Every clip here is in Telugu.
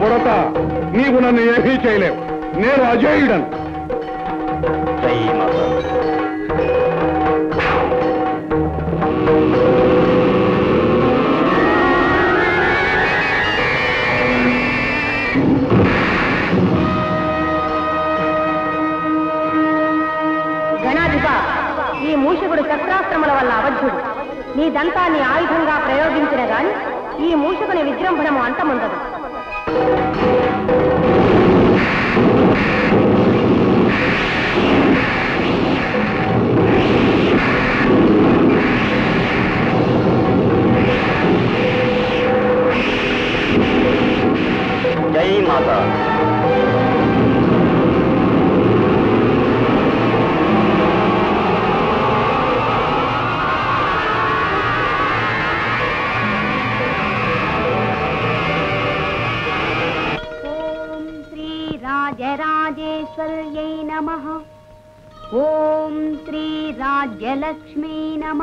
బుడత నీవు నన్ను ఏమీ చేయలేవు. నేను అజేయుడను. ఈ మూషకుడు శస్త్రాస్త్రముల వల్ల అవధ్యుడు నీ దంతాన్ని ఆయుధంగా ప్రయోగించిన గాని ఈ మూషకుని విజృంభణము అంతముందదు జై మాత. రాజరాజేశ్వర్యై నమ. ఓం శ్రీ రాజ్యలక్ష్మీ నమ.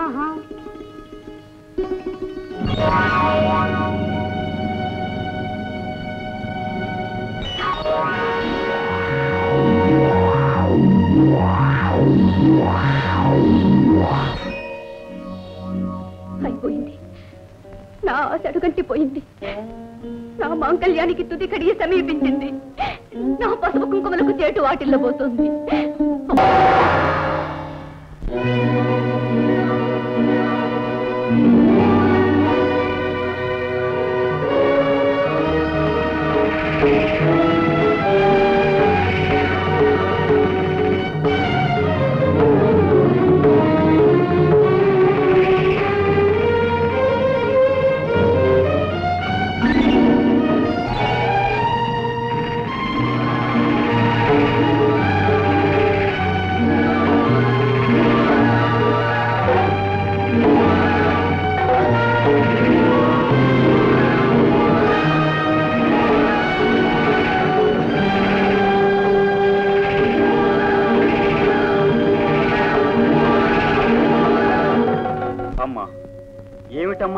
అయిపోయింది. నా ఆశ అడుగంటిపోయింది. నా మాంగళ్యానికి తుది కడిగి సమీపించింది. నా పసుపు కుంకుమలకు చేటు వాటిల్లో పోతుంది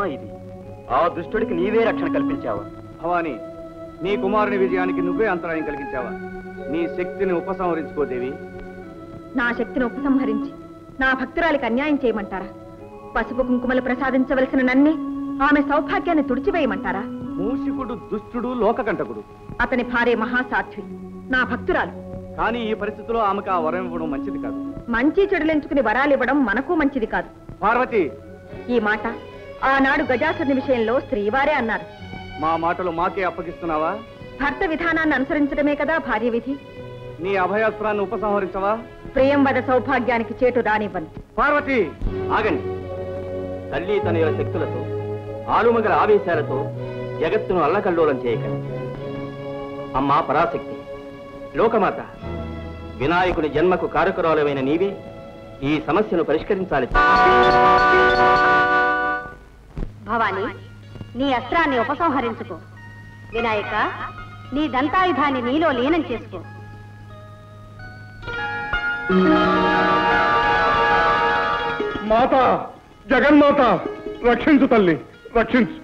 ఏమిటమ్మా ఇది. ఆ దుష్టుడికి నీవే రక్షణ కల్పించావా? భవాని నీ కుమారుని విజయానికి నువ్వే అంతరాయం కలిగించావా? నీ శక్తిని ఉపసంహరించుకోదేవి నా శక్తిని ఉపసంహరించి నా భక్తురాలికి అన్యాయం చేయమంటారా? పసుపు కుంకుమలు ప్రసాదించవలసిన నన్నే ఆమె సౌభాగ్యాన్ని తుడిచివేయమంటారా? మూషికుడు దుష్టుడు లోకకంటకుడు. అతని భార్య మహాసాధ్వి నా భక్తురాలు. కానీ ఈ పరిస్థితిలో ఆమెకు ఆ వరం ఇవ్వడం మంచిది కాదు. మంచి చెడులెంచుకుని వరాలివ్వడం మనకు మంచిది కాదు. పార్వతి! ఈ మాట ఆనాడు గజాసుని విషయంలో స్త్రీవారే అన్నారు. మా మాటలు మాకే అప్పగిస్తున్నావా? భర్త విధానాన్ని అనుసరించడమే కదా భార్య విధి. నీ అభయాస్త్రాన్ని ఉపసంహరించవా? ప్రియంవద సౌభాగ్యానికి చేటు రానివ్వను. పార్వతి! ఆగండి. తల్లి తనయుల శక్తులతో ఆలుమగల ఆవేశాలతో జగత్తును అల్లకల్లోలం చేయకండి. అమ్మా పరాశక్తి! లోకమాత! వినాయకుని జన్మకు కారకురాలమైన నీవే ఈ సమస్యను పరిష్కరించాలి. భవాని నీ అస్త్రాన్ని ఉపసంహరించుకో. వినాయక నీ దంతాయుధాన్ని నీలో లీనం చేసుకో. మాత జగన్మాత రక్షించు తల్లి రక్షించు.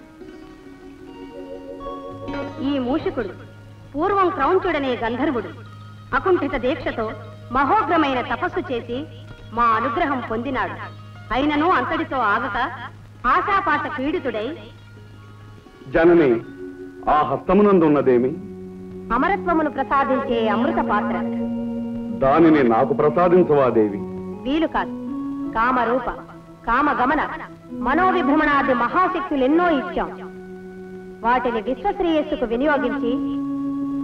ఈ మూషికుడు పూర్వం క్రౌంచుడనే గంధర్వుడు అకుంఠిత దీక్షతో మహోగ్రమైన తపస్సు చేసి మా అనుగ్రహం పొందినాడు. అయినను అంతటితో ఆగక ఆశాపాత పీడితుడై జనని ఆ హస్తమునందున్నదేమి? అమరత్వమును ప్రసాదించే అమృత పాత్ర. దానిని నాకు ప్రసాదించవా దేవి? వీలు కాదు. కామరూప కామగమన మనోవిభ్రమణాది మహాశక్తులెన్నో ఇచ్చాం. వాటిని విశ్వశ్రేయస్సుకు వినియోగించి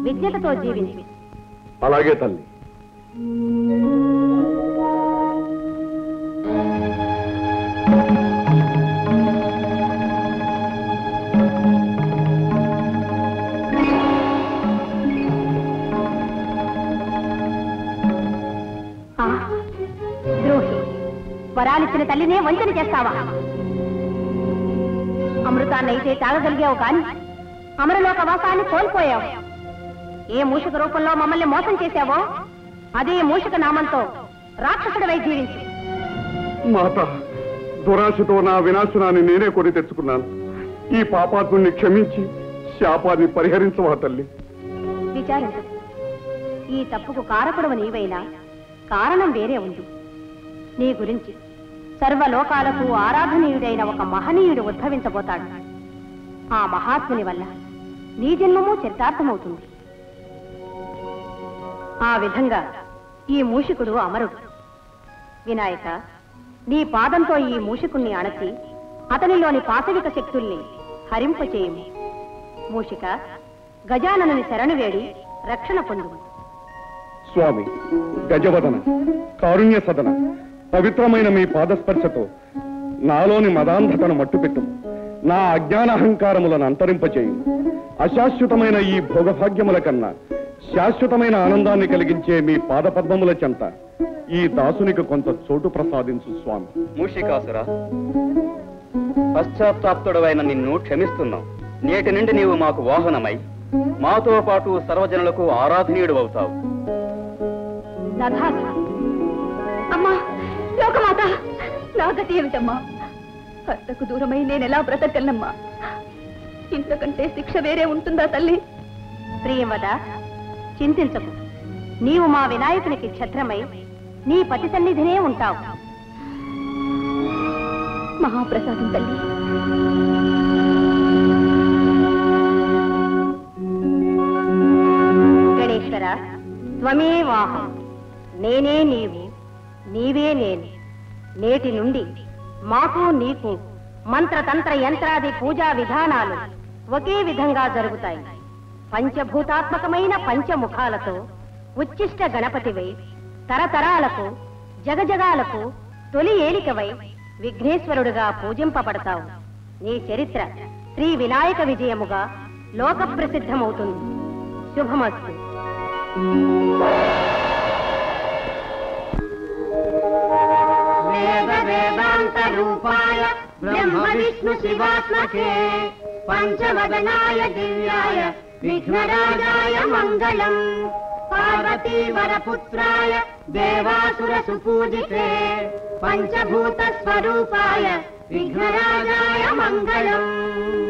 విద్యతతో జీవించి. అలాగే తల్లి. వరాలిచ్చిన తల్లినే వంచన చేస్తావా? అమృతాన్నైతే తాగగలిగావు కాని అమరలోక వాసాన్ని కోల్పోయావు. ఏ మూషిక రూపంలో మమ్మల్ని మోసం చేశావో అదే మూషిక నామంతో రాక్షసుడివై జీవించి. మాత దురాశతో నా వినాశనాన్ని నేనే కొని తెచ్చుకున్నాను. ఈ పాపాత్ముని క్షమించి శాపాన్ని పరిహరించవా తల్లి? విచారించు. ఈ తప్పుకు కారకుడవ నీవైనా కారణం వేరే ఉంది నీ గురించి సర్వలోకాలకు ఆరాధనీయుడైన ఒక మహనీయుడు ఉద్భవించబోతాడు. ఆ మహాత్ముని వల్ల నీ జన్మము చరితార్థమవుతుంది. ఆ విధంగా ఈ మూషికుడు అమరుడు. వినాయక నీ పాదంతో ఈ మూషికుణ్ణి అణచి అతనిలోని పాశవిక శక్తుల్ని హరింపచేయము. మూషిక గజాననుని శరణు వేడి రక్షణ పొందు స్వామి గజవదన కారుణ్య సదన. పవిత్రమైన మీ పాదస్పర్శతో నాలోని మదాంధతను మట్టుపెట్టు. నా అజ్ఞానహంకారములను అంతరింపచేయు. అశాశ్వతమైన ఈ భోగభాగ్యముల కన్నా శాశ్వతమైన ఆనందాన్ని కలిగించే మీ పాదపద్మముల చెంత ఈ దాసునికి కొంత చోటు ప్రసాదించు స్వామి. మూషికాసుర పశ్చాత్తాప్తుడవైన నిన్ను క్షమిస్తున్నాం. నేటి నుండి నీవు మాకు వాహనమై మాతో పాటు సర్వజనులకు ఆరాధనీయుడు అవుతావు. అమ్మా లోకమాత నా గతి ఏమిటమ్మా? భర్తకు దూరమై నేను ఎలా బ్రతకగలనమ్మా? ఇంతకంటే శిక్ష వేరే ఉంటుందా తల్లి? ప్రియంవద చింతించకు. నీవు మా వినాయకునికి ఛత్రమై నీ పతి సన్నిధినే ఉంటావు. మహాప్రసాదం తల్లి. గణేశ్వర త్వమే వాహం నేనే నీవు. నీవే నేను. నేటి నుండి మాకు నీకు మంత్రతంత్ర యంత్రాది పూజా విధానాలు ఒకే విధంగా జరుగుతాయి. పంచభూతాత్మకమైన పంచముఖాలతో ఉచ్చిష్ట గణపతివై తరతరాలకు జగజగాలకు తొలి ఏలికవై విఘ్నేశ్వరుడుగా పూజింపబడతావు. నీ చరిత్ర శ్రీ వినాయక విజయముగా లోక ప్రసిద్ధమవుతుంది శుభమస్తు. रूपाय ब्रह्मविष्णु शिवात्मके पञ्चमदनाय दिव्याय विघ्नराजाय मङ्गलम् पार्वतीवरपुत्राय देवासुरसुपूजिते पञ्चभूतस्वरूपाय विघ्नराजाय मङ्गलम्